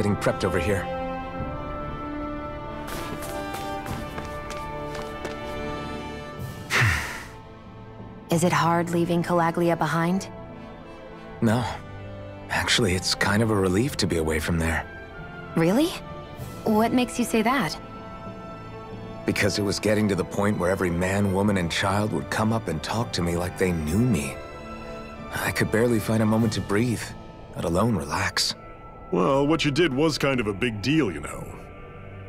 getting prepped over here. Is it hard leaving Calaglia behind? No. Actually, it's kind of a relief to be away from there. Really? What makes you say that? Because it was getting to the point where every man, woman, and child would come up and talk to me like they knew me. I could barely find a moment to breathe, let alone relax. Well, what you did was kind of a big deal, you know.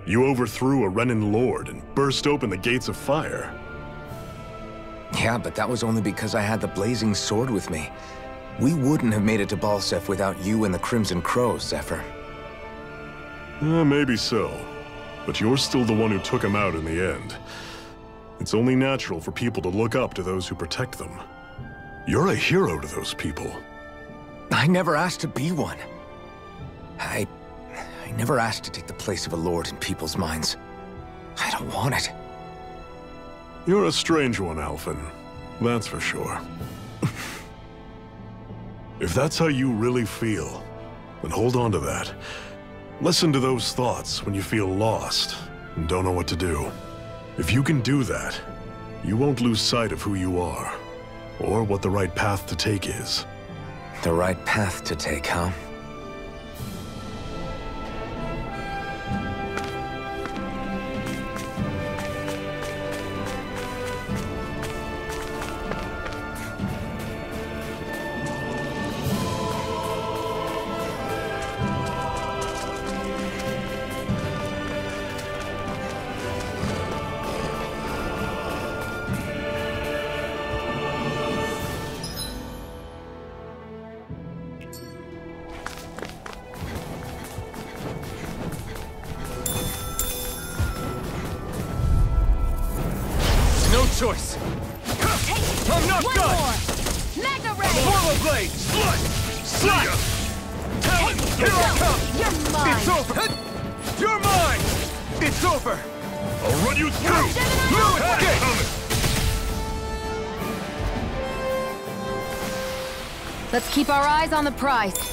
You overthrew a Renan lord and burst open the gates of fire. Yeah, but that was only because I had the Blazing Sword with me. We wouldn't have made it to Balseph without you and the Crimson Crows, Zephyr. Uh, maybe so. But you're still the one who took him out in the end. It's only natural for people to look up to those who protect them. You're a hero to those people. I never asked to be one. I... I never asked to take the place of a lord in people's minds. I don't want it. You're a strange one, Alphen. That's for sure. if that's how you really feel, then hold on to that. Listen to those thoughts when you feel lost and don't know what to do. If you can do that, you won't lose sight of who you are, or what the right path to take is. The right path to take, huh? Choice. I'm not One done! more! Mega Ray! Blade! Slut! Slut! Talon, here I come! You're mine! It's over! You're mine! It's over! I'll run you through! No escape! Let's keep our eyes on the prize.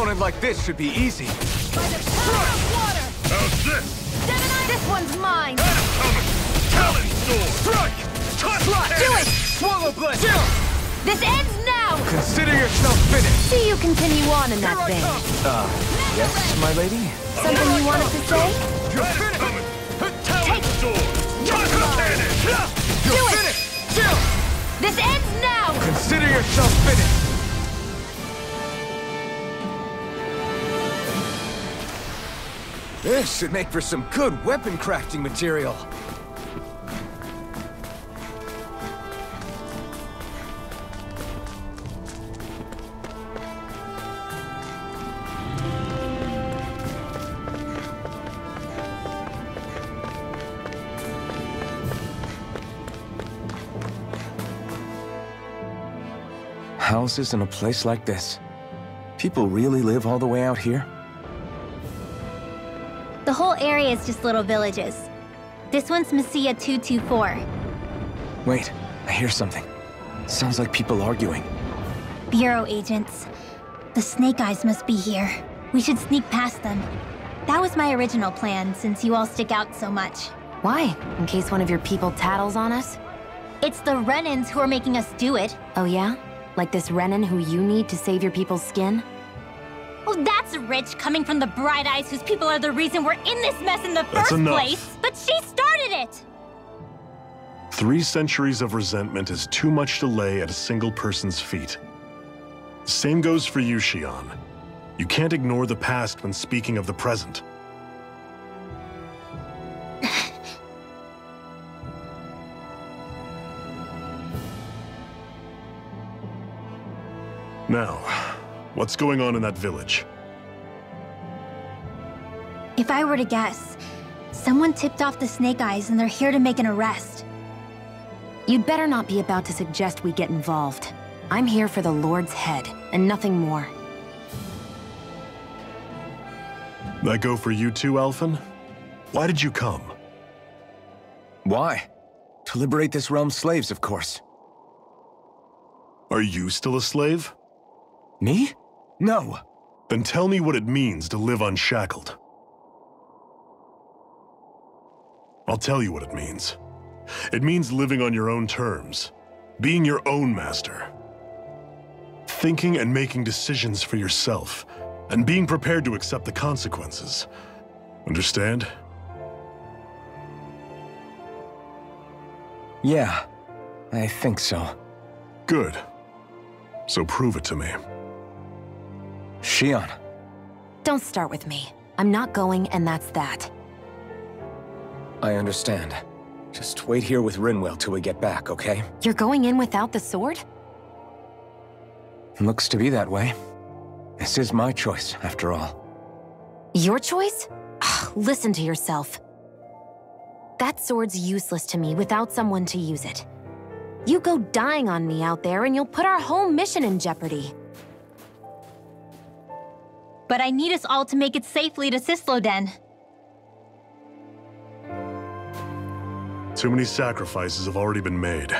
Opponent like this should be easy. By the power of water! How's this? Gemini, this one's mine! Coming! Talon sword! Strike! Slut, do it! Swallow Blade! This ends now! Consider yourself finished! See you continue on in that I vein. Uh, yes, my lady? Something you wanted to say? You're finished! Take- Talon sword! Touch the cannon! You're Do it! Chill! This ends now! Consider yourself finished! This should make for some good weapon crafting material. Houses in a place like this. People really live all the way out here? The whole area is just little villages. This one's Messia 224. Wait, I hear something. Sounds like people arguing. Bureau agents. The Snake Eyes must be here. We should sneak past them. That was my original plan, since you all stick out so much. Why? In case one of your people tattles on us? It's the Renans who are making us do it. Oh yeah? Like this Renan who you need to save your people's skin? That's rich coming from the Bright Eyes, whose people are the reason we're in this mess in the that's first enough. place. But she started it! Three centuries of resentment is too much to lay at a single person's feet. Same goes for you, Shionne. You can't ignore the past when speaking of the present. now, what's going on in that village? If I were to guess, someone tipped off the Snake Eyes and they're here to make an arrest. You'd better not be about to suggest we get involved. I'm here for the Lord's head, and nothing more. That go for you too, Alphen? Why did you come? Why? To liberate this realm's slaves, of course. Are you still a slave? Me? No. Then tell me what it means to live unshackled. I'll tell you what it means. It means living on your own terms, being your own master, thinking and making decisions for yourself, and being prepared to accept the consequences. Understand? Yeah, I think so. Good. So prove it to me. Shionne, Don't start with me. I'm not going, and that's that. I understand. Just wait here with Rinwell till we get back, okay? You're going in without the sword? Looks to be that way. This is my choice, after all. Your choice? Ugh, Listen to yourself. That sword's useless to me without someone to use it. You go dying on me out there and you'll put our whole mission in jeopardy. But I need us all to make it safely to Cisloden. Too many sacrifices have already been made.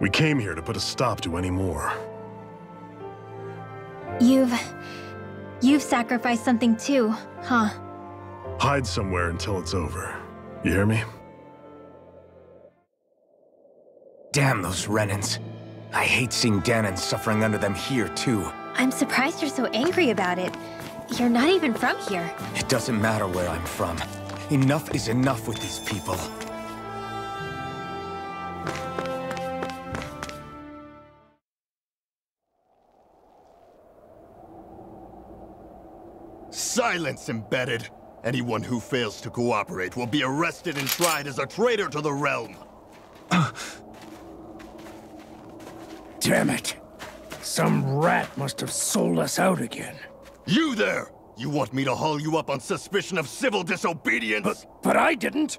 We came here to put a stop to any more. You've... You've sacrificed something too, huh? Hide somewhere until it's over. You hear me? Damn those Renans. I hate seeing Dahnan suffering under them here, too. I'm surprised you're so angry about it. You're not even from here. It doesn't matter where I'm from. Enough is enough with these people. Silence, embedded! Anyone who fails to cooperate will be arrested and tried as a traitor to the realm. Damn it. Some rat must have sold us out again. You there! You want me to haul you up on suspicion of civil disobedience? But, but I didn't.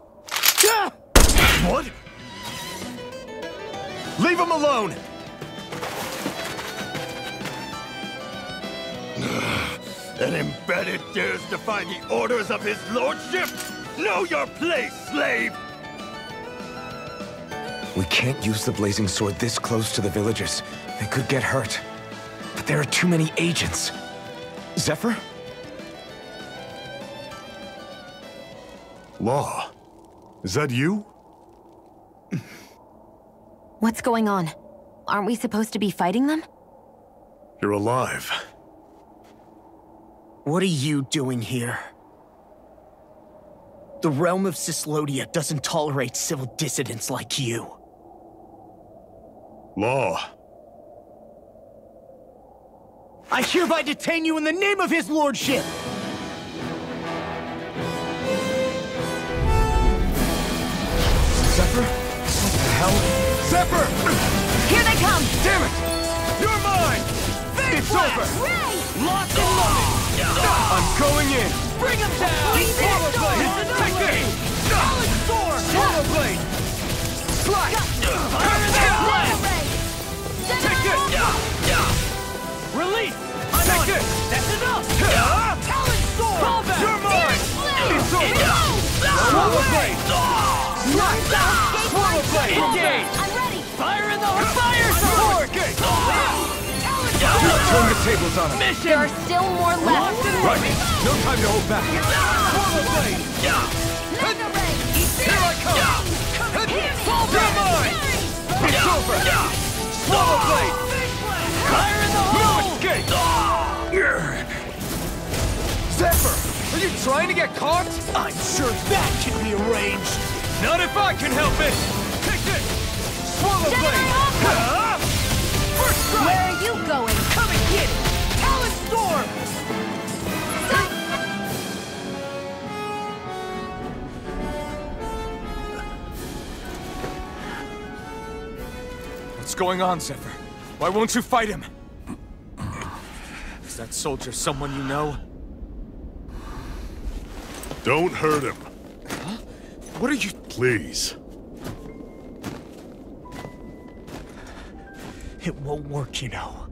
Ah! what? Leave him alone! An embedded dares defy the orders of his lordship? Know your place, slave! We can't use the Blazing Sword this close to the villagers. They could get hurt. But there are too many agents. Zephyr? Law. Is that you? What's going on? Aren't we supposed to be fighting them? You're alive. What are you doing here? The realm of Cislodia doesn't tolerate civil dissidents like you. Law. I hereby detain you in the name of his lordship! Zephyr? What the hell? Zephyr! Here they come! Damn it! You're mine! it's over! Locked and loaded! I'm going in! Bring him down! Swallow blade! Take this! Swallow blade! Slash! Take Release! Take this! That's enough! Talon sword! Combat! You're mine! It's over! Swallow blade! Slash! Swallow blade! Engage! I'm ready! Fire in the hole! fire sword! Okay! Turn the tables on him! There are still more left! Right! No time to hold back! Swallow blade! Mega Ray! Here I come! You're mine! It's over! Swallow blade! Fire in the No hole! escape! Zephyr! Are you trying to get caught? I'm sure that can be arranged! Not if I can help it! Take this! Swallow Jedi blade! Aqua! First strike! Where are you going? Come and get it! Talon Storm! What's going on, Zephyr? Why won't you fight him? Is that soldier someone you know? Don't hurt him, What are you... please. It won't work, you know.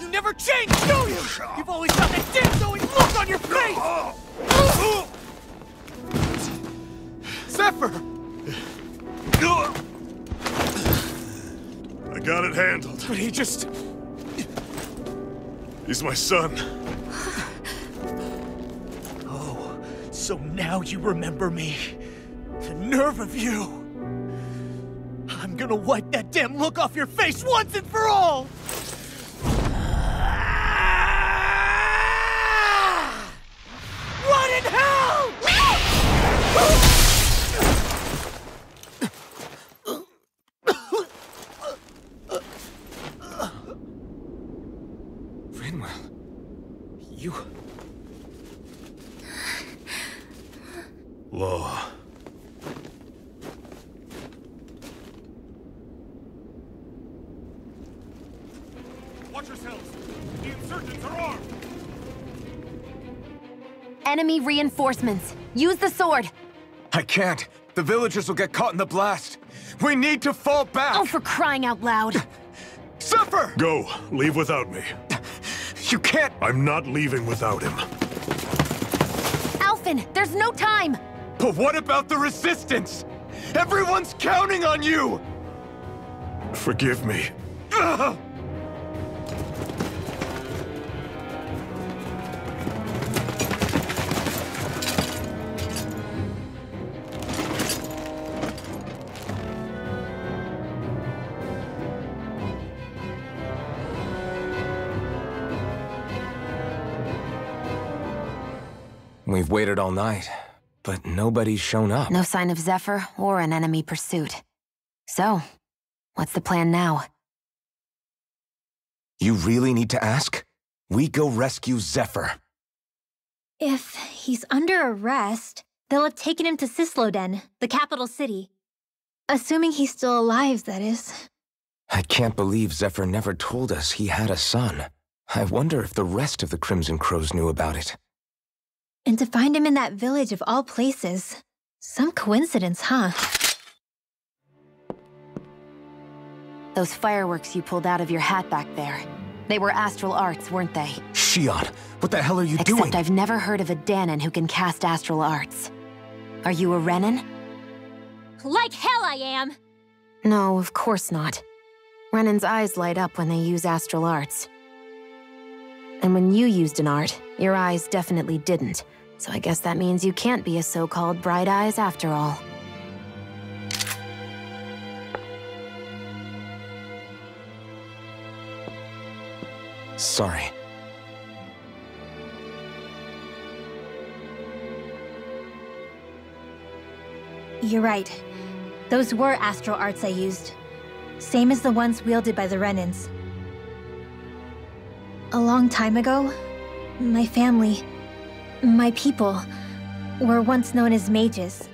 You never change, do you? You've always got that damn look on your face! Zephyr! I got it handled. But he just... He's my son. Oh, so now you remember me. The nerve of you! I'm gonna wipe that damn look off your face once and for all! Run in hell! Rinwell, you... Law. Watch yourselves! The insurgents are armed! Enemy reinforcements. Use the sword. I can't. The villagers will get caught in the blast. We need to fall back! Oh, for crying out loud. Suffer! Go. Leave without me. You can't... I'm not leaving without him. Alphen, there's no time. But what about the resistance? Everyone's counting on you! Forgive me. Ugh! We've waited all night, but nobody's shown up. No sign of Zephyr or an enemy pursuit. So, what's the plan now? You really need to ask? We go rescue Zephyr. If he's under arrest, they'll have taken him to Cisloden, the capital city. Assuming he's still alive, that is. I can't believe Zephyr never told us he had a son. I wonder if the rest of the Crimson Crows knew about it. And to find him in that village of all places. Some coincidence, huh? Those fireworks you pulled out of your hat back there. They were astral arts, weren't they? Shionne, what the hell are you Except doing? I've never heard of a Dahnan who can cast astral arts. Are you a Renan? Like hell I am! No, of course not. Renan's eyes light up when they use astral arts. And when you used an art, your eyes definitely didn't. So I guess that means you can't be a so-called bright eyes after all. Sorry. You're right. Those were astral arts I used. Same as the ones wielded by the Renans. A long time ago, my family, my people, were once known as mages.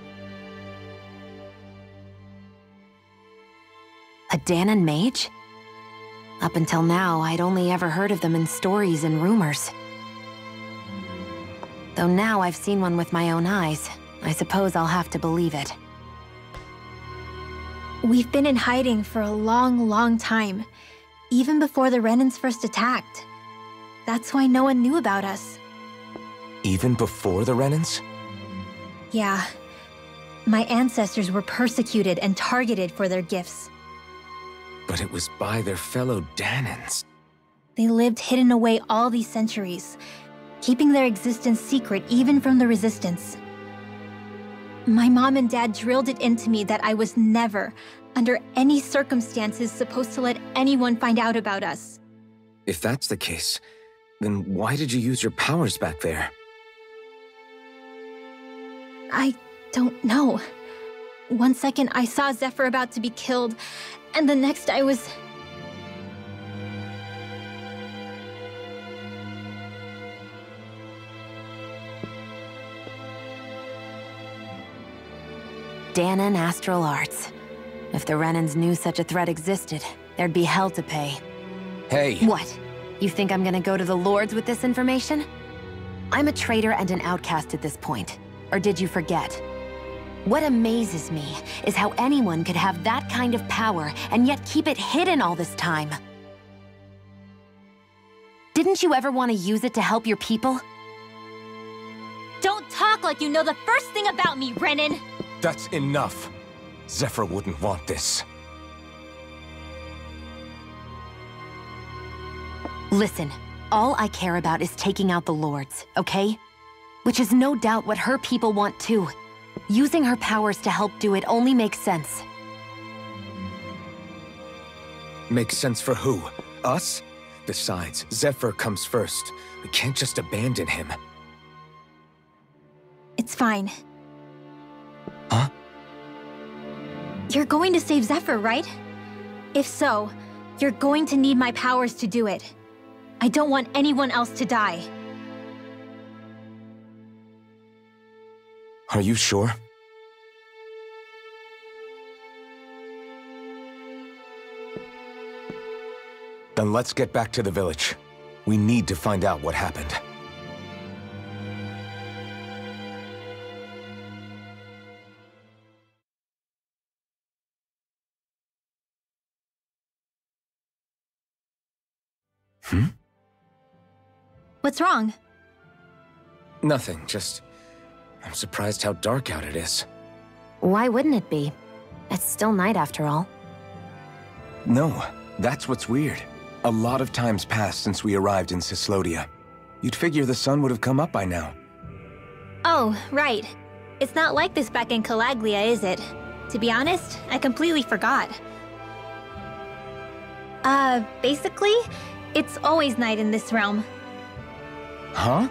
A Dahnan mage? Up until now, I'd only ever heard of them in stories and rumors. Though now I've seen one with my own eyes, I suppose I'll have to believe it. We've been in hiding for a long, long time, even before the Renans first attacked. That's why no one knew about us. Even before the Renans? Yeah. My ancestors were persecuted and targeted for their gifts. But it was by their fellow Dahnans. They lived hidden away all these centuries, keeping their existence secret even from the Resistance. My mom and dad drilled it into me that I was never, under any circumstances, supposed to let anyone find out about us. If that's the case, then why did you use your powers back there? I don't know. One second I saw Zephyr about to be killed, and the next I was. Dahnan Astral Arts. If the Renans knew such a threat existed, there'd be hell to pay. Hey, What? You think I'm gonna go to the Lords with this information? I'm a traitor and an outcast at this point. Or did you forget? What amazes me is how anyone could have that kind of power and yet keep it hidden all this time. Didn't you ever want to use it to help your people? Don't talk like you know the first thing about me, Renan! that's enough. Zephyr wouldn't want this. Listen, all I care about is taking out the Lords, okay? Which is no doubt what her people want too. Using her powers to help do it only makes sense. Makes sense for who? Us? Besides, Zephyr comes first. We can't just abandon him. It's fine. Huh? You're going to save Zephyr, right? If so, you're going to need my powers to do it. I don't want anyone else to die. Are you sure? Then let's get back to the village. We need to find out what happened. Hmm? What's wrong? Nothing, just... I'm surprised how dark out it is. Why wouldn't it be? It's still night after all. No, that's what's weird. A lot of time's passed since we arrived in Cislodia. You'd figure the sun would have come up by now. Oh, right. It's not like this back in Calaglia, is it? To be honest, I completely forgot. Uh, basically, it's always night in this realm. Huh?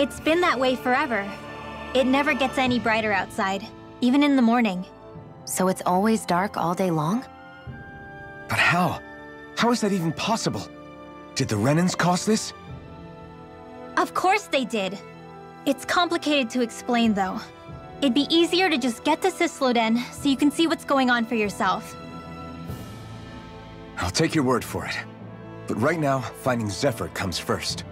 It's been that way forever. It never gets any brighter outside, even in the morning. So it's always dark all day long? But how? How is that even possible? Did the Renans cause this? Of course they did. It's complicated to explain, though. It'd be easier to just get to Cisloden so you can see what's going on for yourself. I'll take your word for it. But right now, finding Zephyr comes first.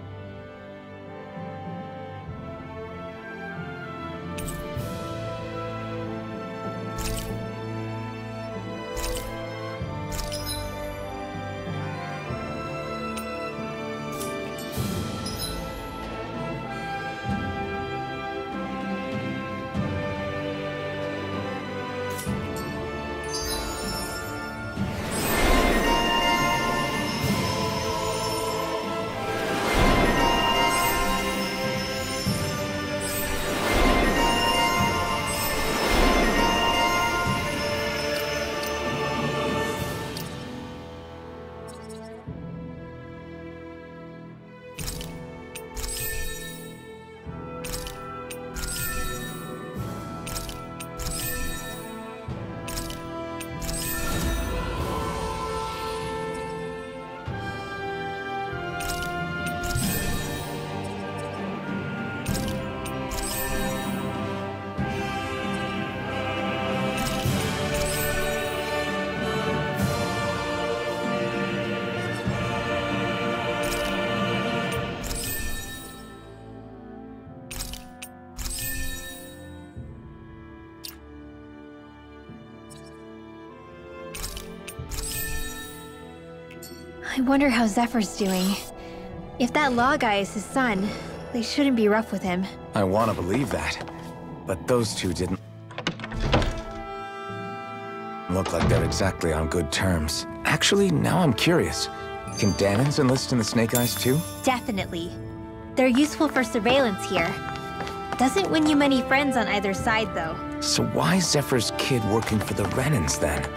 Wonder how Zephyr's doing. If that law guy is his son, they shouldn't be rough with him. I want to believe that. But those two didn't... Look like they're exactly on good terms. Actually, now I'm curious. Can Dahnans enlist in the Snake Eyes too? Definitely. They're useful for surveillance here. Doesn't win you many friends on either side, though. So why is Zephyr's kid working for the Renans then?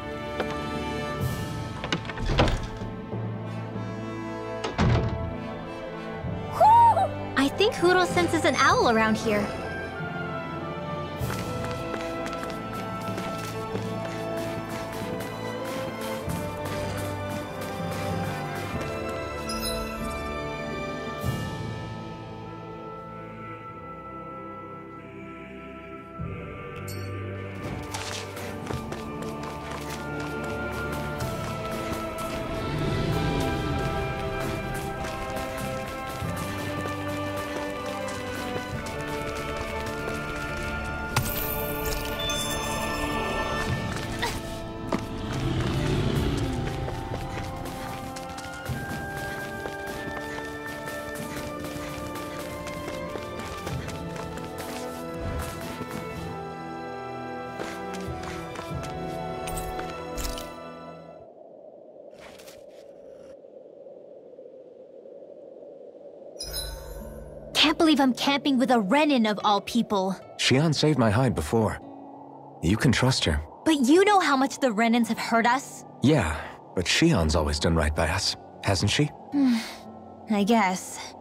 Hootle senses an owl around here. Believe I'm camping with a Renan of all people. Shionne saved my hide before. You can trust her. But you know how much the Renans have hurt us? Yeah, but Shionne's always done right by us, hasn't she? Hmm, I guess.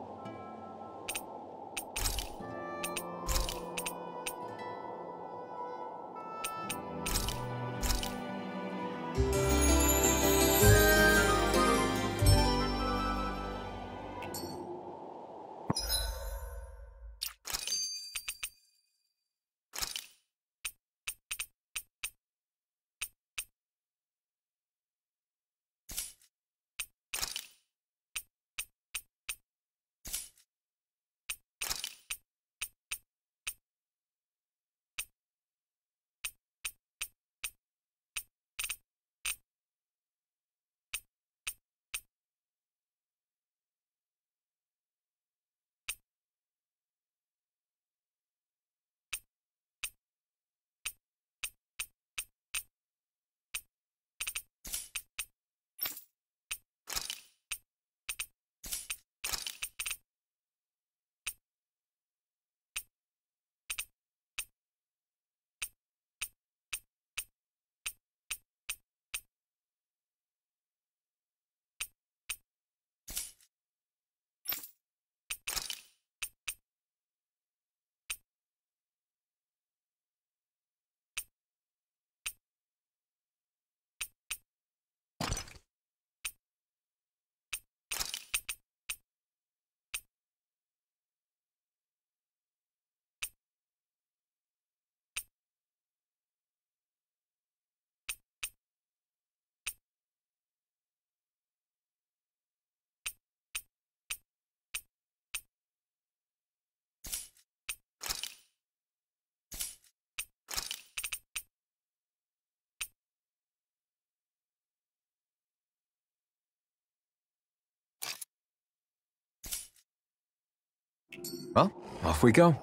Well, off we go.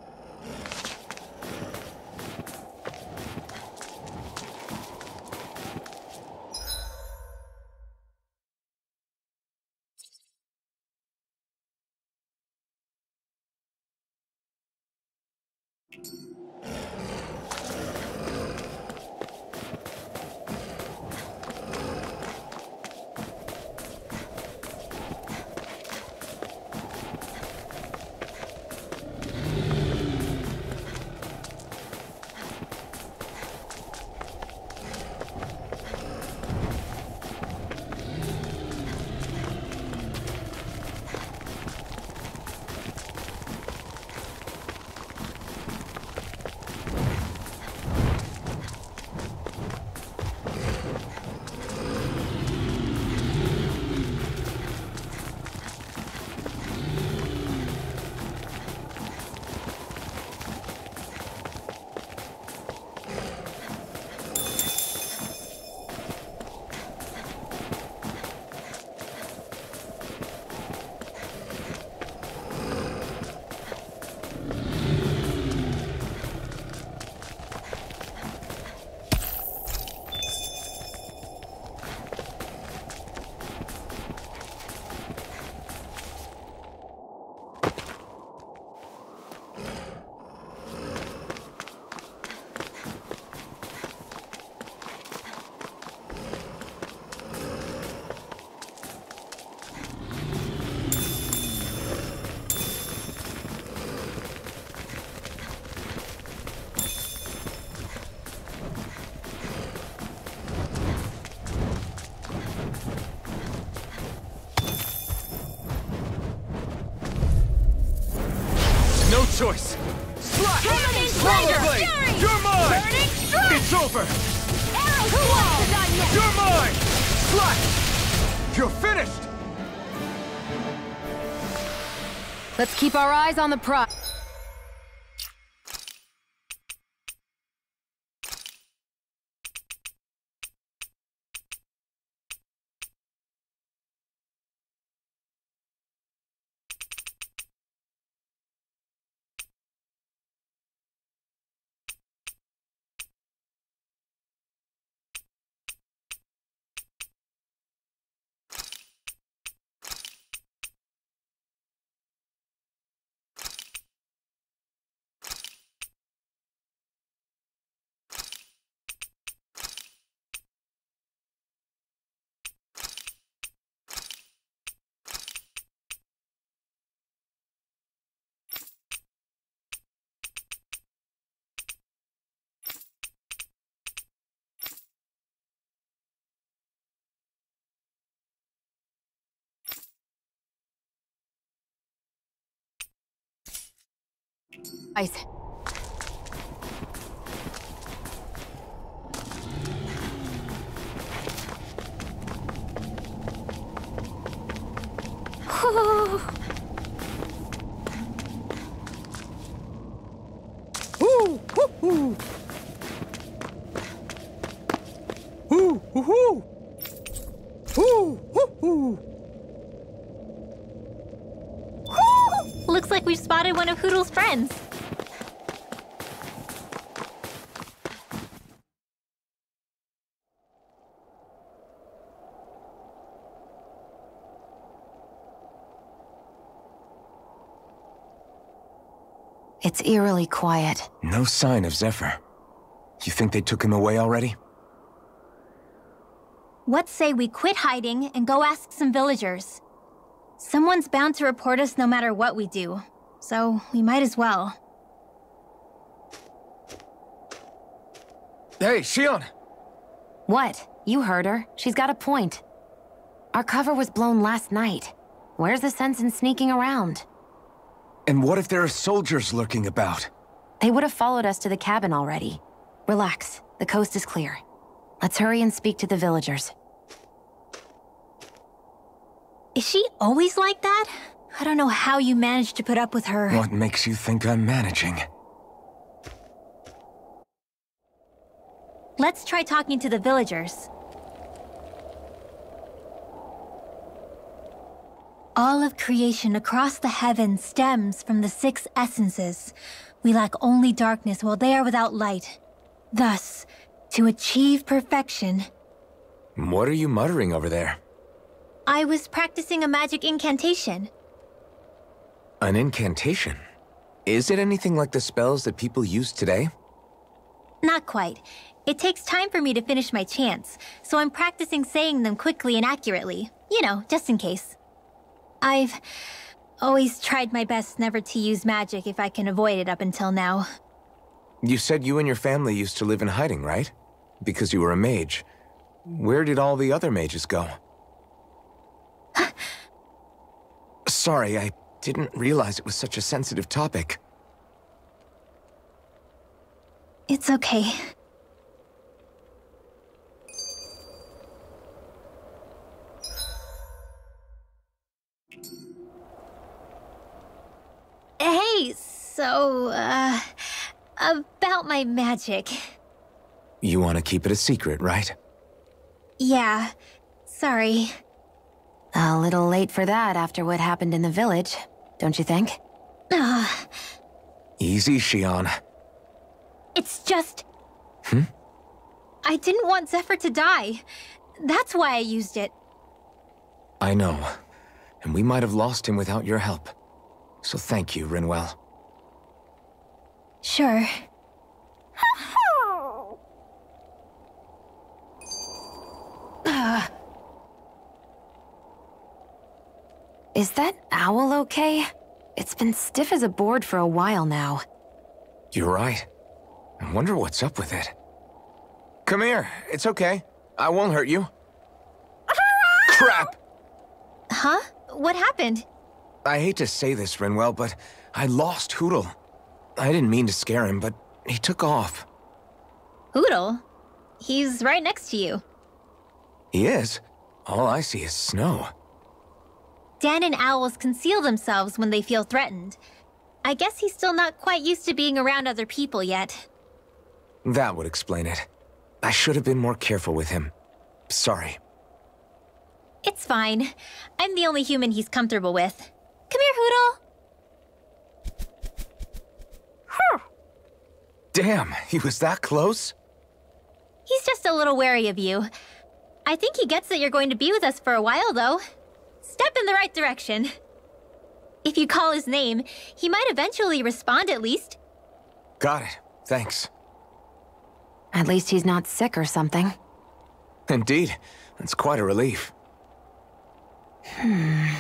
Let's keep our eyes on the prize. Ice. Eerily quiet. No sign of Zephyr. You think they took him away already? What say we quit hiding and go ask some villagers? Someone's bound to report us no matter what we do, so we might as well. Hey, Shionne! What? You heard her. She's got a point. Our cover was blown last night. Where's the sense in sneaking around? And what if there are soldiers lurking about? They would have followed us to the cabin already. Relax. The coast is clear. Let's hurry and speak to the villagers. Is she always like that? I don't know how you managed to put up with her. What makes you think I'm managing? Let's try talking to the villagers. All of creation across the heavens stems from the six essences. We lack only darkness while they are without light. Thus, to achieve perfection, What are you muttering over there? I was practicing a magic incantation. An incantation? Is it anything like the spells that people use today? Not quite. It takes time for me to finish my chants, so I'm practicing saying them quickly and accurately. You know, just in case. I've always tried my best never to use magic if I can avoid it up until now. You said you and your family used to live in hiding, right? Because you were a mage. Where did all the other mages go? Sorry, I didn't realize it was such a sensitive topic. It's okay. Hey, so, uh, about my magic. You want to keep it a secret, right? Yeah, sorry. A little late for that after what happened in the village, don't you think? Ugh, Easy, Shionne. it's just... Hmm? I didn't want Zephyr to die. That's why I used it. I know. And we might have lost him without your help. So thank you, Rinwell. Sure. Is that owl okay? It's been stiff as a board for a while now. You're right. I wonder what's up with it. Come here. It's okay. I won't hurt you. Crap! Huh? What happened? I hate to say this, Rinwell, but I lost Hootle. I didn't mean to scare him, but he took off. Hootle? He's right next to you. He is. All I see is snow. Dahnan owls conceal themselves when they feel threatened. I guess he's still not quite used to being around other people yet. That would explain it. I should have been more careful with him. Sorry. It's fine. I'm the only human he's comfortable with. Come here, Hootle. Damn, he was that close? He's just a little wary of you. I think he gets that you're going to be with us for a while, though. Step in the right direction. If you call his name, he might eventually respond at least. Got it. Thanks. At least he's not sick or something. Indeed. That's quite a relief. Hmm.